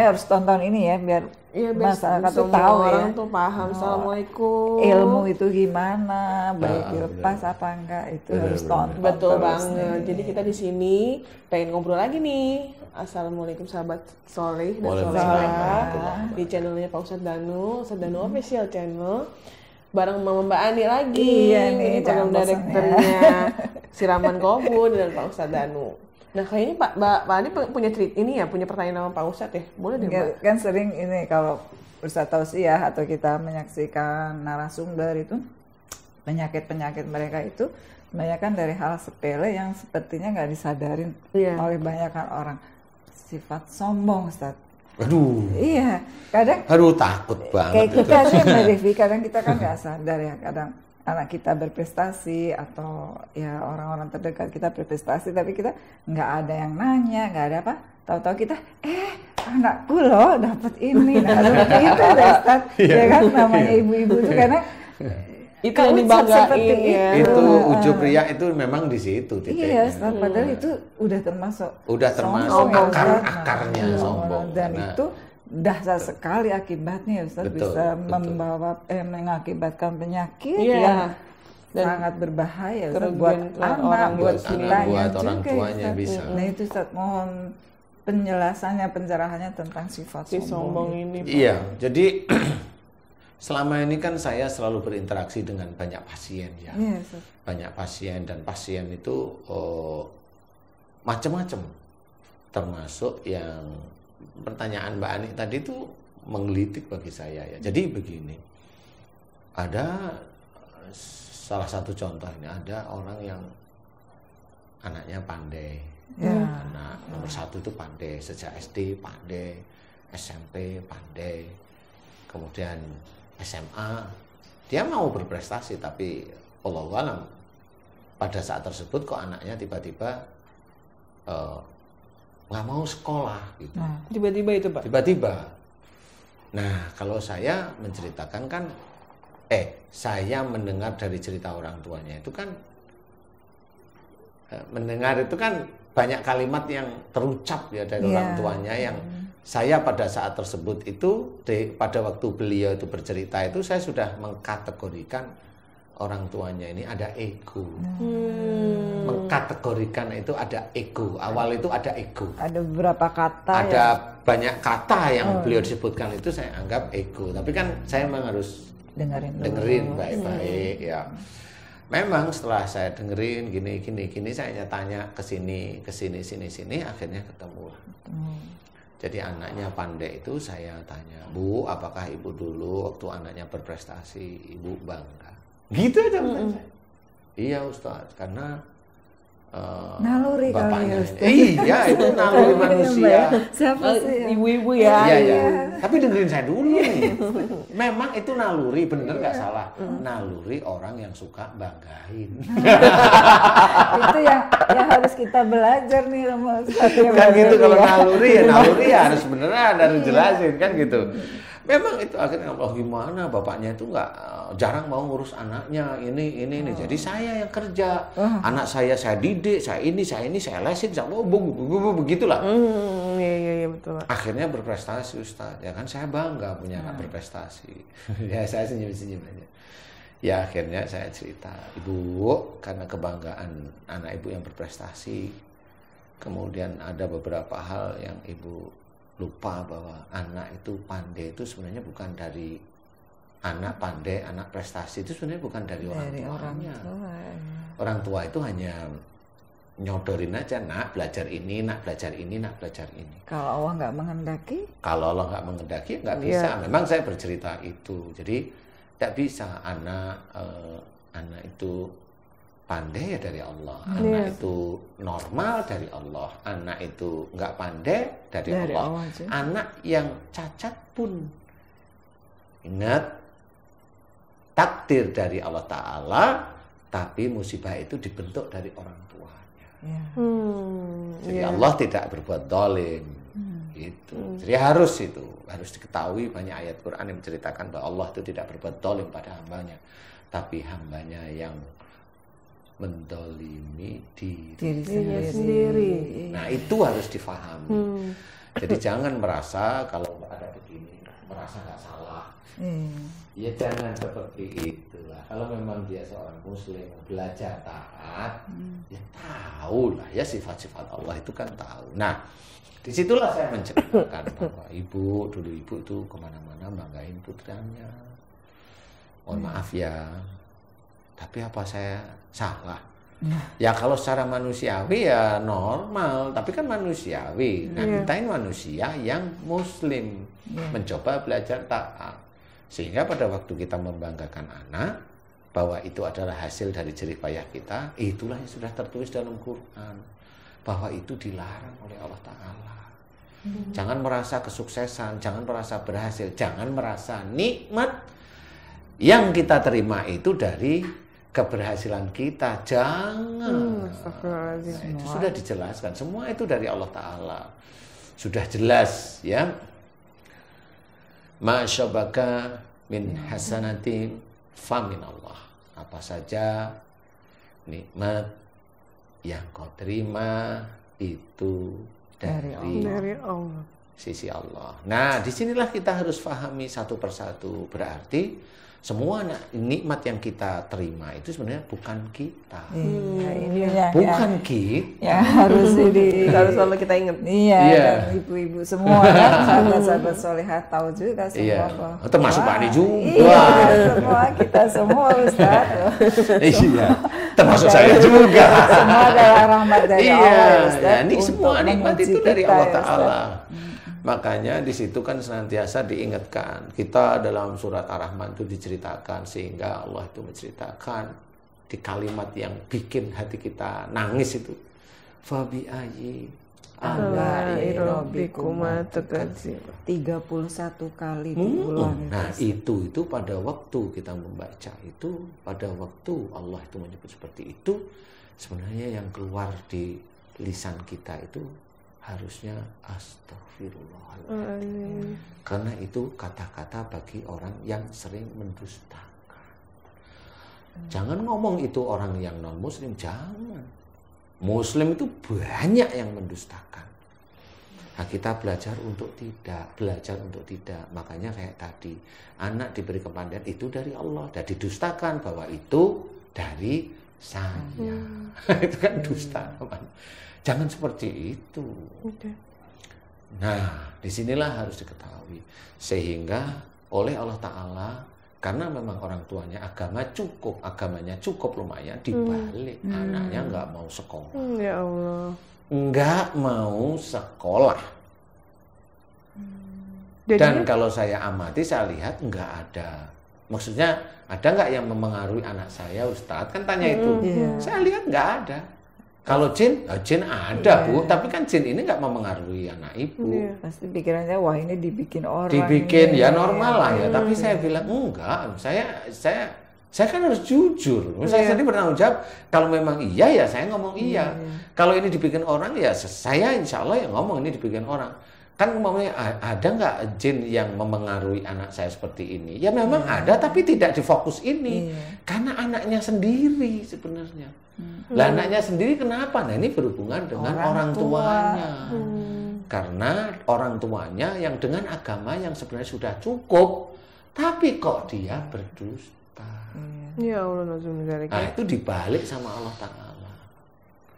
makanya harus tonton ini ya biar Iya, biar masyarakat tuh tahu orang ya tuh paham. Assalamualaikum. ilmu itu gimana, baik Ah, dilepas apa enggak itu Benar, harus tonton. Betul terus banget. nih. Jadi kita di sini pengen ngobrol lagi nih. Assalamualaikum sahabat soleh dan warahmatullahi di channelnya Pak Ustadz Danu, Ustadz Danu official channel. Bareng Mama Mbak Ani lagi. Iya nih, program bosan direkturnya Siraman Kobun dan Pak Ustadz Danu. Nah kayaknya Pak Mbak, Mbak Ani punya cerita ini ya, punya pertanyaan sama Pak Ustadz ya. Boleh deh Ya, Mbak. kan sering ini kalau Ustaz tausiah atau kita menyaksikan narasumber itu penyakit-penyakit mereka itu kebanyakan dari hal sepele yang sepertinya nggak disadarin Iya. oleh banyakan orang sifat sombong Ustaz. Aduh, Iya, kadang aduh takut banget. kayak kita Devi, kadang kita kan nggak sadar ya kadang anak kita berprestasi atau ya orang-orang terdekat kita berprestasi tapi kita nggak ada yang nanya nggak ada apa. Tahu-tahu kita eh anakku loh dapat ini. Nah itu deh Ustaz. Ya kan namanya ibu-ibu itu karena Itu yang dibanggain. ya. itu. Ujub riak itu memang di situ iya titiknya. Ustaz padahal itu udah termasuk Udah termasuk sombong ya, akar- akarnya Nah, sombong. dan Karena- itu dahsyat sekali akibatnya ya Ustaz Betul, bisa betul. membawa eh, mengakibatkan penyakit Iya. yang Dan sangat berbahaya Ustaz, buat anak, orang buat kita Anak, buat orang tuanya bisa. Nah itu Ustaz mohon penjelasannya, pencerahannya tentang sifat Si sombong sombong. ini. Pak. Iya, jadi selama ini kan saya selalu berinteraksi dengan banyak pasien ya. Iya Ustaz. Banyak pasien dan pasien itu oh, macam-macam. Termasuk yang pertanyaan Mbak Ani tadi itu menggelitik bagi saya ya. Jadi begini. Ada salah satu contoh ini ada orang yang anaknya pandai. Ya. Anak nomor satu itu pandai sejak SD pandai, SMP pandai, kemudian SMA dia mau berprestasi tapi Allah alam pada saat tersebut kok anaknya tiba-tiba eh, nggak mau sekolah gitu. Nah, Tiba-tiba itu Pak. Tiba-tiba. Nah, kalau saya menceritakan kan, eh, saya mendengar dari cerita orang tuanya itu kan, eh, mendengar itu kan banyak kalimat yang terucap ya dari Iya. orang tuanya yang saya pada saat tersebut itu, di- pada waktu beliau itu bercerita itu saya sudah mengkategorikan orang tuanya ini ada ego. Hmm. Mengkategorikan itu ada ego. Awal itu ada ego ada beberapa kata ada ya. banyak kata yang beliau disebutkan itu saya anggap ego tapi kan saya memang harus dengerin dengerin baik-baik ya memang setelah saya dengerin gini gini gini saya tanya ke sini ke sini sini sini akhirnya ketemu Hmm. jadi anaknya pandai itu saya tanya bu apakah ibu dulu waktu anaknya berprestasi ibu bangga gitu aja saya iya Ustaz karena eh, Naluri kali ya, Ustaz. iya itu naluri manusia Siapa Eh, sih? yang- Ibu-ibu ya. Iya, iya. Tapi dengerin saya dulu nih. Memang itu naluri, bener nggak salah. Naluri orang yang suka banggain. itu yang yang harus kita belajar nih sama Ustaz ya, kan gitu kalau ya. naluri ya naluri ya harus beneran harus jelasin kan gitu. Memang itu akhirnya Allah gimana? Bapaknya itu nggak eh, jarang mau ngurus anaknya. Ini ini ini. Jadi saya yang kerja. Anak saya saya didik, saya ini saya ini saya lesin, saya oh, begitulah. Hmm, iya iya iya betul akhirnya berprestasi Ustaz. Ya kan saya bangga punya anak berprestasi. Ya saya senyum-senyum aja. Ya akhirnya saya cerita ibu karena kebanggaan anak ibu yang berprestasi kemudian ada beberapa hal yang ibu lupa bahwa anak itu pandai itu sebenarnya bukan dari anak pandai anak prestasi itu sebenarnya bukan dari orang dari orang tua ya. orang tua itu hanya nyodorin aja nak belajar ini nak belajar ini nak belajar ini kalau Allah nggak menghendaki kalau Allah nggak mengendaki ya nggak Iya. bisa. Memang saya bercerita itu. Jadi tidak bisa anak eh, anak itu pandai ya dari Allah. Anak Iya. itu normal dari Allah. Anak itu nggak pandai dari, Dari Allah. Allah aja. Anak yang cacat pun ingat takdir dari Allah Taala. Tapi musibah itu dibentuk dari orang tuanya. ya. Hmm, Jadi iya. Allah tidak berbuat dolim. Gitu. Jadi harus itu, harus diketahui banyak ayat Quran yang menceritakan bahwa Allah itu tidak berbuat dolim pada hambanya. Tapi hambanya yang mendolimi diri. diri Dirinya sendiri, sendiri. Nah itu harus difahami. Hmm. Jadi jangan merasa kalau ada begini merasa nggak salah. Iya. Ya jangan seperti itulah. Kalau memang dia seorang muslim belajar taat, ya tahu lah ya sifat-sifat Allah itu kan tahu. Nah, di situlah saya menceritakan bahwa ibu dulu ibu itu ke mana-mana banggain putranya. Mohon maaf ya, tapi apa saya salah? Ya kalau secara manusiawi ya normal, tapi kan manusiawi. Nah kita ini manusia yang muslim, mencoba belajar taat. Sehingga pada waktu kita membanggakan anak, bahwa itu adalah hasil dari jerih payah kita, itulah yang sudah tertulis dalam Quran. Bahwa itu dilarang oleh Allah Ta'ala. Jangan merasa kesuksesan, jangan merasa berhasil, jangan merasa nikmat yang kita terima itu dari keberhasilan kita. Jangan. Hmm. Nah, itu sudah dijelaskan. Semua itu dari Allah Ta'ala. Sudah jelas ya. Masyabaka min hasanatin famin Allah. Apa saja nikmat yang kau terima itu dari, Dari Allah. Sisi Allah. Nah, di sinilah kita harus pahami satu persatu. Berarti semua nikmat yang kita terima itu sebenarnya bukan kita. Iya, ini ya, Bukan kita. ya, harus ini Harus selalu kita ingat. Iya, Iya. dan ibu-ibu semua kan, sahabat-sahabat solehat tahu juga semua. Iya. bahwa- Termasuk Pak Ani juga. Iya, semua kita semua Ustaz. Iya, termasuk saya juga. semua adalah rahmat dari iya, Allah Ustaz. nah, ini semua nikmat itu dari Allah ya. Ta'ala. Makanya di situ kan senantiasa diingatkan. Kita dalam surat Ar-Rahman itu diceritakan sehingga Allah itu menceritakan di kalimat yang bikin hati kita nangis itu. Fabi ayi rabbikuma tukadzib. 31 kali Hmm. Nah itu itu pada waktu kita membaca itu pada waktu Allah itu menyebut seperti itu sebenarnya yang keluar di lisan kita itu harusnya astagfirullahaladzim karena itu kata-kata bagi orang yang sering mendustakan. Jangan ngomong itu orang yang non muslim jangan. Muslim itu banyak yang mendustakan. Nah, kita belajar untuk tidak, belajar untuk tidak. Makanya kayak tadi, anak diberi kepandaian itu dari Allah. Dan didustakan bahwa itu dari saya. itu kan dusta. Teman. Jangan seperti itu. Udah. Nah, di sinilah harus diketahui. Sehingga oleh Allah Ta'ala, karena memang orang tuanya agama cukup, agamanya cukup lumayan, dibalik. Anaknya nggak mau sekolah Hmm, Ya Allah. nggak mau sekolah. Jadi Dan kalau saya amati, saya lihat nggak ada. Maksudnya ada nggak yang memengaruhi anak saya, Ustadz? Kan tanya itu. Iya. Saya lihat nggak ada. Kalau jin, ya jin ada bu. Tapi kan jin ini nggak memengaruhi anak ibu. Iya. Pasti pikirannya wah ini dibikin orang. Dibikin ini. ya normal lah ya. Tapi saya bilang enggak. Saya saya saya kan harus jujur. Saya sendiri bertanggung jawab. Kalau memang iya ya saya ngomong iya. Kalau ini dibikin orang ya saya insya Allah yang ngomong ini dibikin orang. Kan umpamanya ada nggak jin yang memengaruhi anak saya seperti ini? Ya memang ada, tapi tidak di fokus ini. Iya. Karena anaknya sendiri sebenarnya. Lah anaknya sendiri kenapa? Nah ini berhubungan dengan orang, Orang tua. tuanya. Karena orang tuanya yang dengan agama yang sebenarnya sudah cukup, tapi kok dia berdusta. Ya Allah. Nah itu dibalik sama Allah Ta'ala.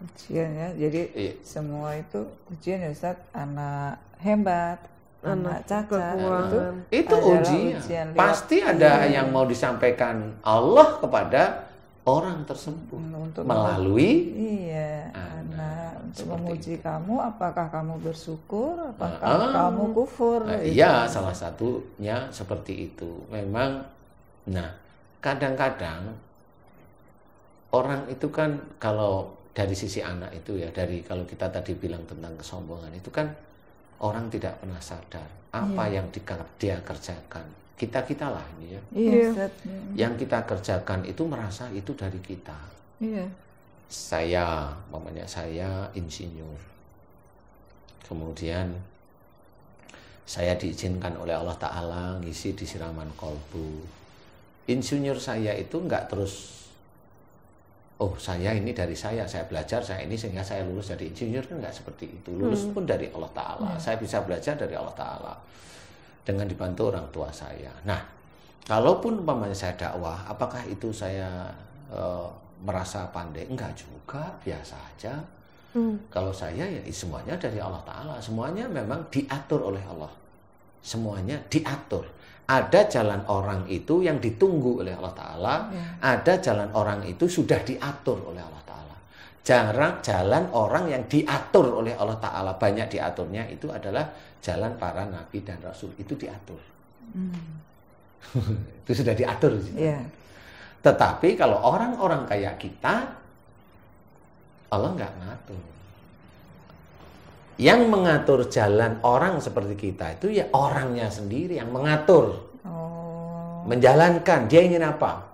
Ujian ya. Jadi Iya. semua itu ujian ya Ustaz. Anak hebat, anak, Anak cacat. Itu adalah ujian. ujian. Pasti ada yang mau disampaikan Allah kepada orang tersebut untuk melalui Iya, Anak. anak untuk Seperti memuji kamu, apakah kamu bersyukur, apakah Ah. kamu kufur? Nah, gitu. iya, salah satunya seperti itu. Memang, nah, kadang-kadang orang itu kan kalau dari sisi anak itu ya, dari kalau kita tadi bilang tentang kesombongan itu kan orang tidak pernah sadar apa yang dika- dia kerjakan. Kita kita lah ini ya, Iya, Iya. Yang kita kerjakan itu merasa itu dari kita. Iya. Saya, mamanya saya insinyur. Kemudian saya diizinkan oleh Allah Ta'ala ngisi di siraman kolbu. Insinyur saya itu nggak terus oh saya ini dari saya, saya belajar saya ini sehingga saya lulus jadi insinyur kan nggak seperti itu. Lulus pun dari Allah Taala. Saya bisa belajar dari Allah Taala dengan dibantu orang tua saya. Nah, kalaupun umpamanya saya dakwah, apakah itu saya eh, merasa pandai? Enggak juga, biasa aja. Hmm. Kalau saya ya semuanya dari Allah Taala, semuanya memang diatur oleh Allah. Semuanya diatur. Ada jalan orang itu yang ditunggu oleh Allah Taala, ada jalan orang itu sudah diatur oleh Allah Taala. Jarang jalan orang yang diatur oleh Allah Taala banyak diaturnya itu adalah jalan para nabi dan rasul itu diatur. itu sudah diatur. Iya. Tetapi kalau orang-orang kayak kita, Allah nggak ngatur. Yang mengatur jalan orang seperti kita itu ya orangnya sendiri yang mengatur, Oh. menjalankan. Dia ingin apa?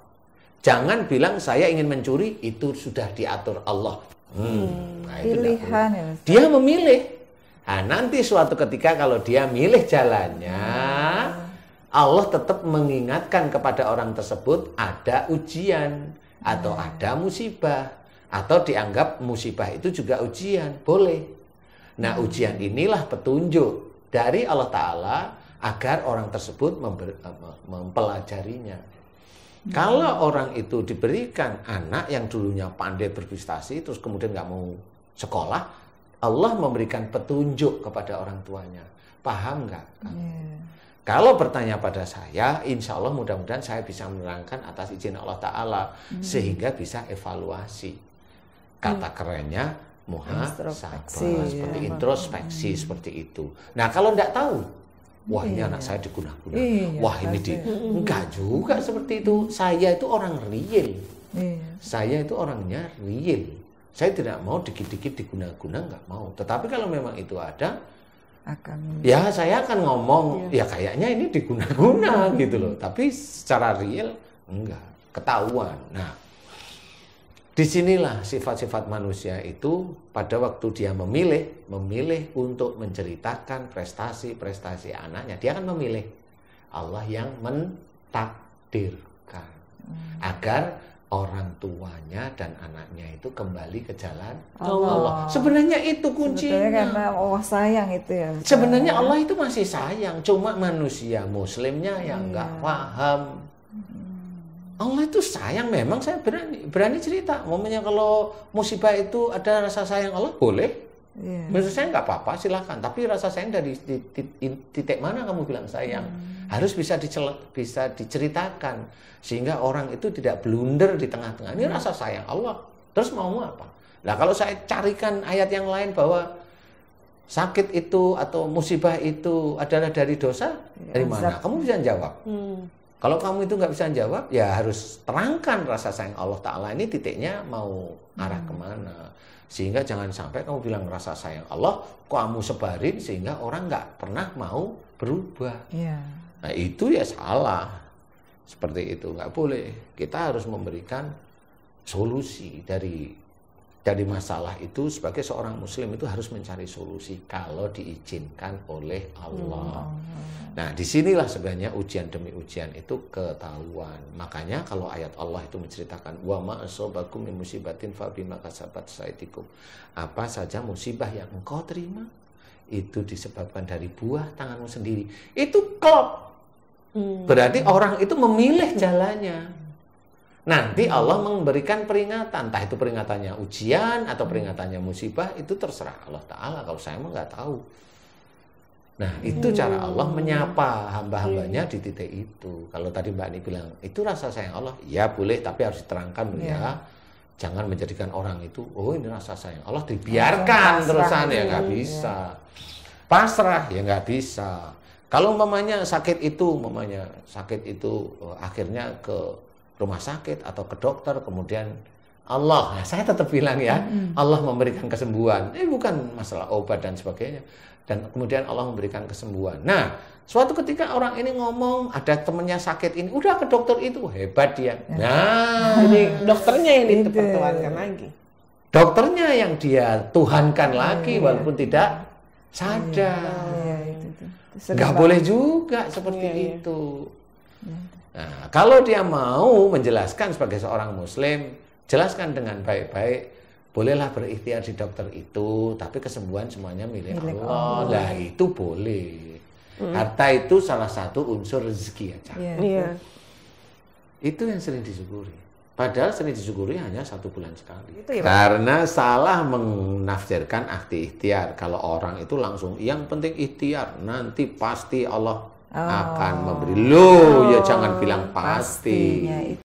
Jangan bilang saya ingin mencuri, itu sudah diatur Allah. Hmm, nah, itu nggak boleh. Pilihan ya. Dia memilih. Nah, nanti suatu ketika kalau dia milih jalannya, Allah tetap mengingatkan kepada orang tersebut ada ujian atau ada musibah atau dianggap musibah itu juga ujian, boleh. Nah, ujian inilah petunjuk dari Allah Ta'ala agar orang tersebut member- mem- mempelajarinya. Kalau orang itu diberikan anak yang dulunya pandai berprestasi, terus kemudian nggak mau sekolah, Allah memberikan petunjuk kepada orang tuanya. Paham nggak? Iya. Kalau bertanya pada saya, insya Allah mudah-mudahan saya bisa menerangkan atas izin Allah Ta'ala. Sehingga bisa evaluasi. Kata kerennya, muhasabah. Introspeksi, Seperti ya. introspeksi, seperti itu. Nah kalau tidak tahu, wah ini anak saya diguna-guna. Iya, wah ini di... Enggak juga seperti itu. Saya itu orang real. Iya. Saya itu orangnya real. Saya tidak mau dikit-dikit diguna-guna, nggak mau. Tetapi kalau memang itu ada, Akan Ya saya akan ngomong ya kayaknya ini diguna-guna gitu loh. Tapi secara real enggak ketahuan. Nah, di sinilah sifat-sifat manusia itu pada waktu dia memilih, memilih untuk menceritakan prestasi-prestasi anaknya, dia akan memilih Allah yang mentakdirkan agar orang tuanya dan anaknya itu kembali ke jalan Allah. Allah. Sebenarnya itu kuncinya. Sebetulnya karena Allah sayang itu ya. Sebenarnya Allah itu masih sayang, cuma manusia muslimnya yang nggak paham. Allah itu sayang, memang saya berani berani cerita. Momennya kalau musibah itu ada rasa sayang Allah boleh. Iya. Menurut saya nggak apa-apa, silahkan. Tapi rasa sayang dari titik mana kamu bilang sayang? Harus bisa dicel- bisa diceritakan sehingga orang itu tidak blunder di tengah-tengah. Ini rasa sayang Allah. Terus mau apa? Nah kalau saya carikan ayat yang lain bahwa sakit itu atau musibah itu adalah dari dosa, dari mana? Kamu bisa jawab. Hmm. Kalau kamu itu nggak bisa jawab, ya harus terangkan rasa sayang Allah Ta'ala ini titiknya mau arah ke mana. Sehingga jangan sampai kamu bilang rasa sayang Allah, kamu sebarin sehingga orang nggak pernah mau berubah. Iya. Nah itu ya salah. Seperti itu, nggak boleh. Kita harus memberikan solusi dari dari masalah itu sebagai seorang muslim itu harus mencari solusi kalau diizinkan oleh Allah. Nah, di sinilah sebenarnya ujian demi ujian itu ketahuan. Makanya kalau ayat Allah itu menceritakan wa ma asobakum min musibatin fa bima kasabat saytikum. Apa saja musibah yang engkau terima itu disebabkan dari buah tanganmu sendiri. Itu klop. Hmm. Berarti orang itu memilih jalannya. Nanti Allah memberikan peringatan, entah itu peringatannya ujian atau peringatannya musibah, itu terserah Allah Ta'ala. Kalau saya mah nggak tahu. Nah, itu cara Allah menyapa hamba-hambanya di titik itu. Kalau tadi Mbak Ani bilang, itu rasa sayang Allah. Ya boleh, tapi harus diterangkan loh ya. Jangan menjadikan orang itu, oh ini rasa sayang Allah, dibiarkan pasrah terusan ya nggak bisa. Pasrah ya nggak bisa. Kalau umpamanya sakit itu, umpamanya sakit itu eh, akhirnya ke rumah sakit atau ke dokter, kemudian Allah, nah, saya tetap bilang ya, Allah memberikan kesembuhan. Eh bukan masalah obat dan sebagainya. Dan kemudian Allah memberikan kesembuhan. Nah, suatu ketika orang ini ngomong ada temennya sakit ini, udah ke dokter itu hebat dia. Nah, Jadi dokternya yang Itu. dipertuankan lagi. dokternya yang dia tuhankan lagi Iya. walaupun tidak sadar. Iya, itu. Itu nggak banget. boleh juga seperti Iya, iya. itu. Nah, kalau dia mau menjelaskan sebagai seorang muslim, Jelaskan dengan baik-baik. Bolehlah berikhtiar di dokter itu, tapi kesembuhan semuanya milik, Milik Allah. Lah itu boleh. Harta itu salah satu unsur rezeki aja. Iya. Iya. Itu yang sering disyukuri. Padahal sering disyukuri hanya satu bulan sekali. Itu ya, Pak. Karena salah menafsirkan akti ikhtiar. Kalau orang itu langsung, yang penting ikhtiar, nanti pasti Allah akan memberi. Loh, ya jangan bilang pasti. Pastinya